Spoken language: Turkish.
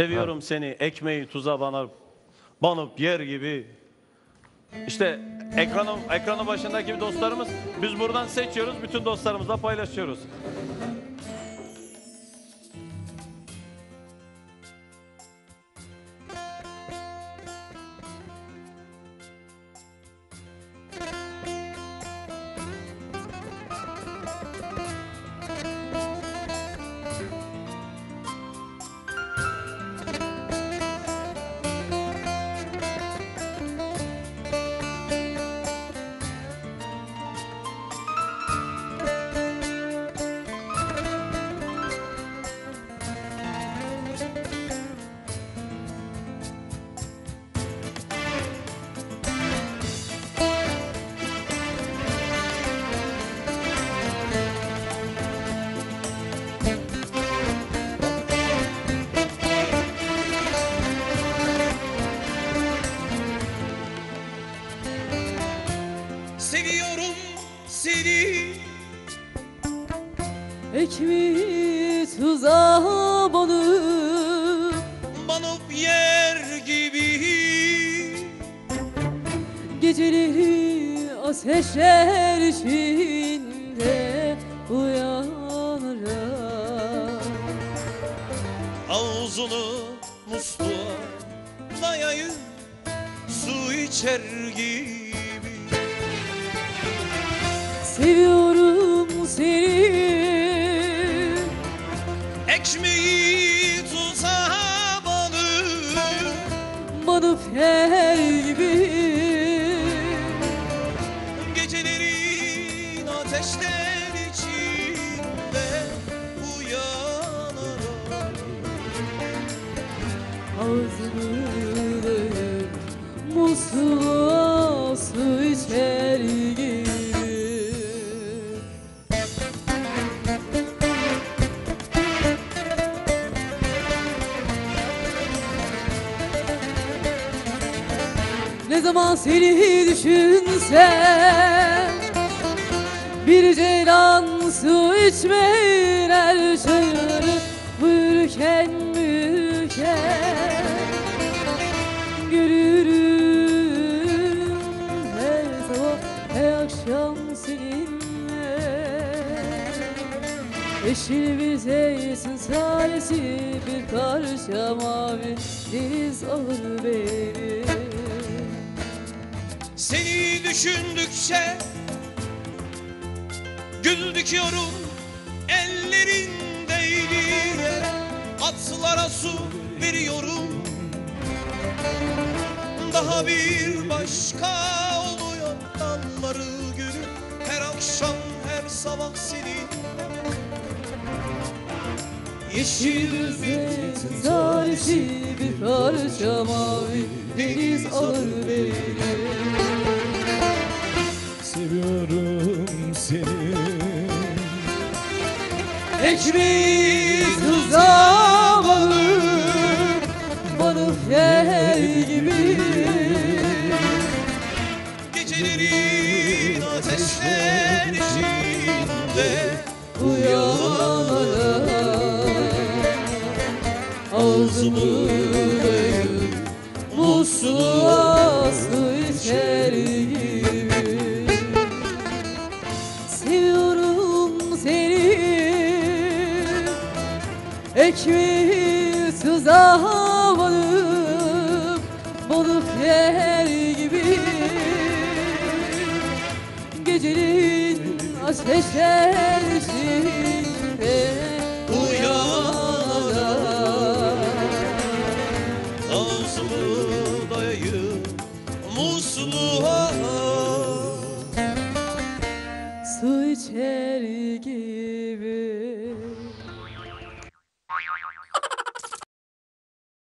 Seviyorum seni ekmeği tuza banıp banıp yer gibi. İşte ekranın ekranın başındaki dostlarımız biz buradan seçiyoruz bütün dostlarımızla paylaşıyoruz. Seni. Ekmeği tuza banıp Banıp yer gibi. Geceleri ateşler içinde uyanırım. Ağzını musluğa dayayıp Su içer gibi Seviyorum seni. Ekmeği tuza banıp Banıp yer gibi. Gecelerin ateşler içinde uyanırım Ağzını Ne zaman seni düşünsem Bir ceylan su içmeler çayırı Buyurken buyurken Görürüm her sabah her akşam seninle. Yeşil bir zeytin tanesi bir parça mavi deniz alır beni Seni düşündükçe Gül dikiyorum ellerindeydi Atlara su veriyorum. Daha bir başka oluyor dalları gülü Her akşam her sabah senin Yeşil zeytin tanesi bir parça mavi deniz alır beni. Seviyorum seni. Ekmeği tuza banıp Banıp yer gibi. Gecelerin ateşler içinde Uyanana Ağzımı Ekmeği tuza banıp Banıp yer gibi. Gecenin ateşler içinde Su içer gibi